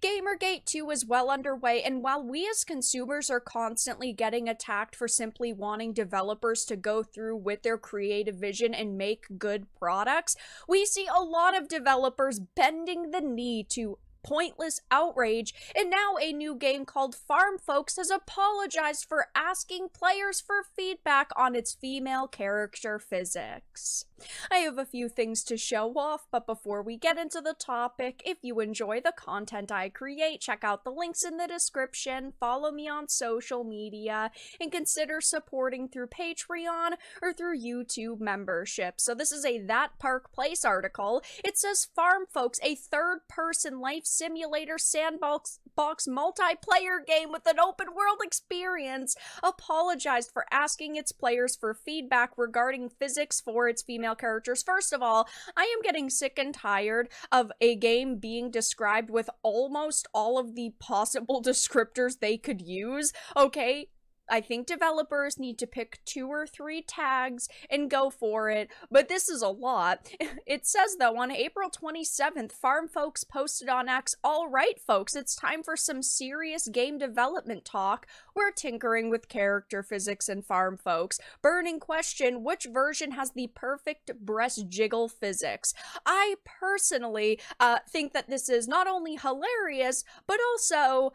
Gamergate 2 is well underway, and while we as consumers are constantly getting attacked for simply wanting developers to go through with their creative vision and make good products, we see a lot of developers bending the knee to pointless outrage, and now a new game called Farm Folks has apologized for asking players for feedback on its female character physics. I have a few things to show off, but before we get into the topic, if you enjoy the content I create, check out the links in the description, follow me on social media, and consider supporting through Patreon or through YouTube membership. So this is a That Park Place article. It says Farm Folks, a third-person life simulator sandbox box multiplayer game with an open world experience, apologized for asking its players for feedback regarding physics for its female characters. First of all, I am getting sick and tired of a game being described with almost all of the possible descriptors they could use. Okay, I think developers need to pick two or three tags and go for it, but this is a lot. It says, though, on April 27th, Farm Folks posted on X, All right, folks, it's time for some serious game development talk. We're tinkering with character physics and Farm Folks. Burning question which version has the perfect breast jiggle physics? I personally uh, think that this is not only hilarious, but also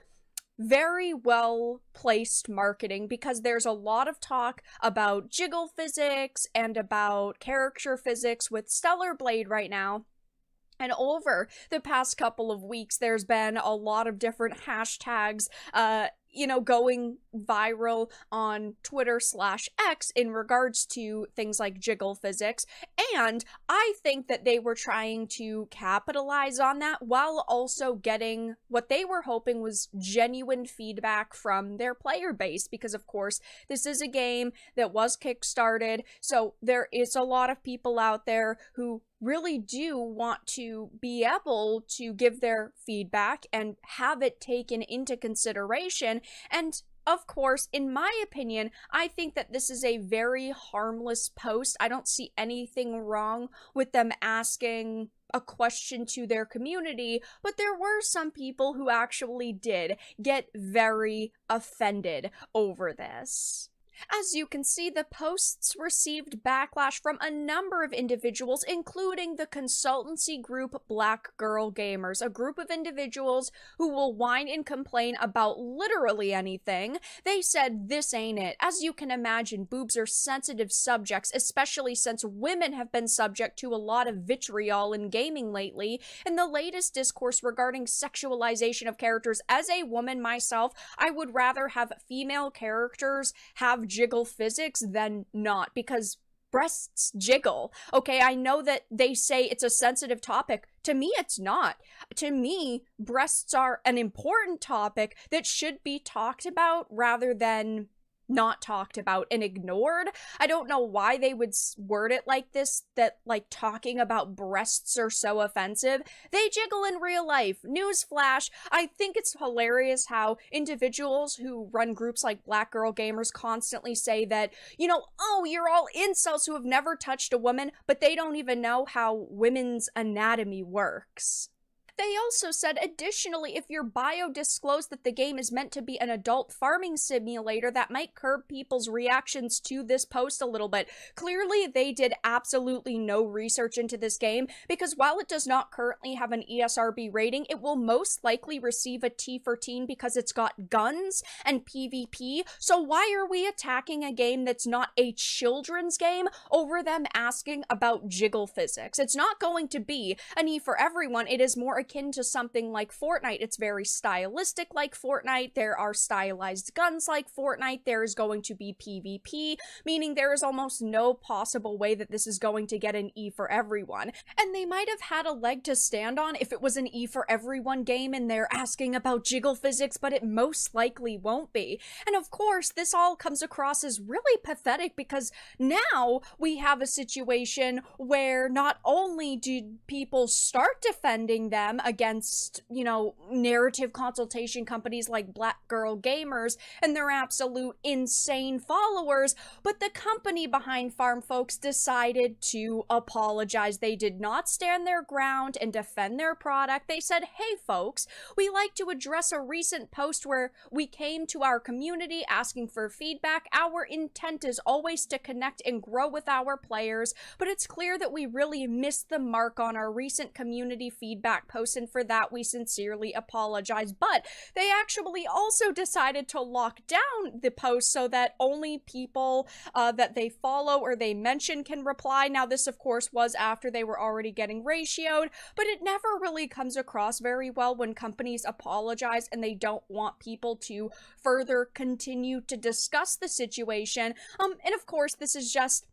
very well placed marketing because there's a lot of talk about jiggle physics and about character physics with Stellar Blade right now. And over the past couple of weeks, there's been a lot of different hashtags uh, you know, going viral on Twitter slash X in regards to things like jiggle physics. And I think that they were trying to capitalize on that while also getting what they were hoping was genuine feedback from their player base. Because, of course, this is a game that was kickstarted. So there is a lot of people out there who really do want to be able to give their feedback and have it taken into consideration. And of course, in my opinion, I think that this is a very harmless post. I don't see anything wrong with them asking a question to their community, but there were some people who actually did get very offended over this. As you can see, the posts received backlash from a number of individuals, including the consultancy group Black Girl Gamers, a group of individuals who will whine and complain about literally anything. They said, This ain't it. As you can imagine, boobs are sensitive subjects, especially since women have been subject to a lot of vitriol in gaming lately. In the latest discourse regarding sexualization of characters, as a woman myself, I would rather have female characters have jiggle physics than not because breasts jiggle. Okay, I know that they say it's a sensitive topic. To me, it's not. To me, breasts are an important topic that should be talked about rather than not talked about and ignored. I don't know why they would word it like this that like talking about breasts are so offensive. They jiggle in real life. Newsflash, I think it's hilarious how individuals who run groups like Black Girl Gamers constantly say that, you know, oh, you're all incels who have never touched a woman, but they don't even know how women's anatomy works. They also said, additionally, if your bio disclosed that the game is meant to be an adult farming simulator, that might curb people's reactions to this post a little bit. Clearly, they did absolutely no research into this game because while it does not currently have an ESRB rating, it will most likely receive a T for teen because it's got guns and PvP. So why are we attacking a game that's not a children's game over them asking about jiggle physics? It's not going to be an E for everyone. It is more akin to something like Fortnite. It's very stylistic like Fortnite. There are stylized guns like Fortnite. There is going to be PvP, meaning there is almost no possible way that this is going to get an E for everyone. And they might have had a leg to stand on if it was an E for everyone game and they're asking about jiggle physics, but it most likely won't be. And of course, this all comes across as really pathetic because now we have a situation where not only do people start defending them, them against, you know, narrative consultation companies like Black Girl Gamers and their absolute insane followers. But the company behind Farm Folks decided to apologize. They did not stand their ground and defend their product. They said, hey, folks, we like to address a recent post where we came to our community asking for feedback. Our intent is always to connect and grow with our players, but it's clear that we really missed the mark on our recent community feedback post, and for that we sincerely apologize. But they actually also decided to lock down the post so that only people uh, that they follow or they mention can reply. Now, this, of course, was after they were already getting ratioed, but it never really comes across very well when companies apologize and they don't want people to further continue to discuss the situation. Um, and of course, this is just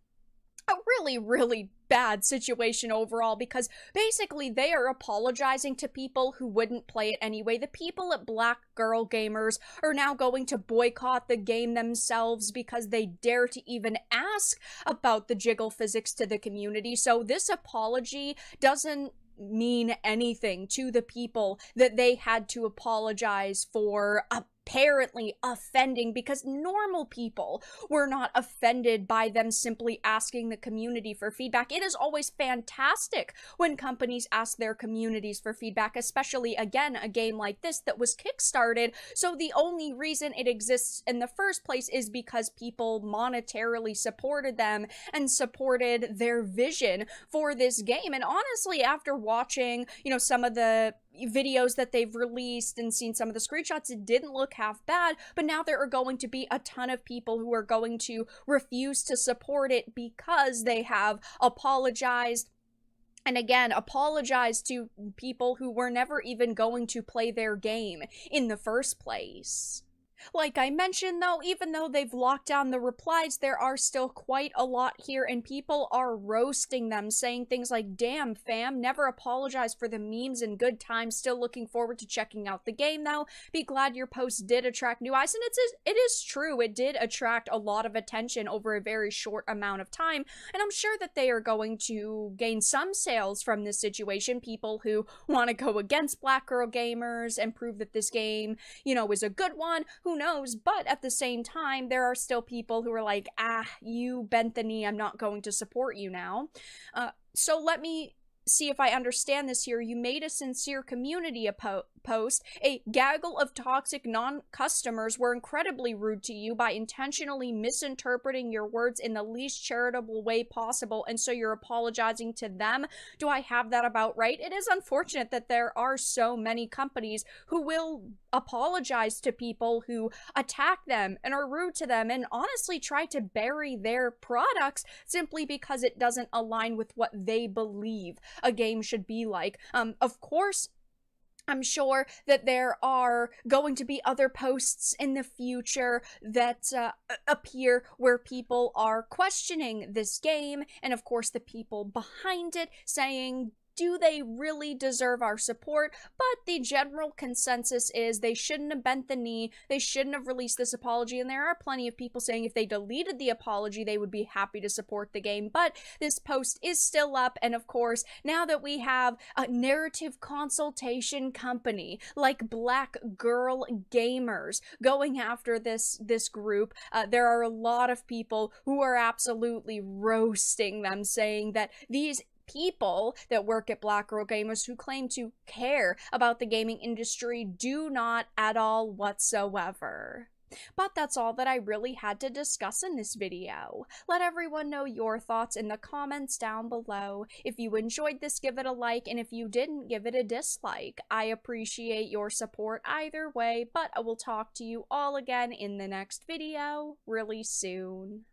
a really, really bad situation overall because basically they are apologizing to people who wouldn't play it anyway. The people at Black Girl Gamers are now going to boycott the game themselves because they dare to even ask about the jiggle physics to the community. So this apology doesn't mean anything to the people that they had to apologize for a apparently offending because normal people were not offended by them simply asking the community for feedback. It is always fantastic when companies ask their communities for feedback, especially again, a game like this that was kickstarted. So the only reason it exists in the first place is because people monetarily supported them and supported their vision for this game. And honestly, after watching, you know, some of the videos that they've released and seen some of the screenshots, it didn't look half bad. But now there are going to be a ton of people who are going to refuse to support it because they have apologized and again, apologize to people who were never even going to play their game in the first place. Like I mentioned though, even though they've locked down the replies, there are still quite a lot here and people are roasting them, saying things like, damn fam, never apologize for the memes and good times, still looking forward to checking out the game though. Be glad your post did attract new eyes, and it's it is true, it did attract a lot of attention over a very short amount of time, and I'm sure that they are going to gain some sales from this situation, people who want to go against Black Girl Gamers and prove that this game, you know, is a good one, who who knows? But at the same time, there are still people who are like, ah, you bent the knee, I'm not going to support you now. Uh, so let me see if I understand this here. You made a sincere community post. A gaggle of toxic non customers were incredibly rude to you by intentionally misinterpreting your words in the least charitable way possible, and so you're apologizing to them. Do I have that about right? It is unfortunate that there are so many companies who will apologize to people who attack them and are rude to them and honestly try to bury their products simply because it doesn't align with what they believe a game should be like. Um, of course, I'm sure that there are going to be other posts in the future that uh, appear where people are questioning this game, and of course, the people behind it saying, do they really deserve our support? But the general consensus is they shouldn't have bent the knee, they shouldn't have released this apology, and there are plenty of people saying if they deleted the apology, they would be happy to support the game. But this post is still up, and of course, now that we have a narrative consultation company like Black Girl Gamers going after this this group, uh, there are a lot of people who are absolutely roasting them, saying that these people that work at Black Girl Gamers who claim to care about the gaming industry do not at all whatsoever. But that's all that I really had to discuss in this video. Let everyone know your thoughts in the comments down below. If you enjoyed this, give it a like, and if you didn't, give it a dislike. I appreciate your support either way, but I will talk to you all again in the next video really soon.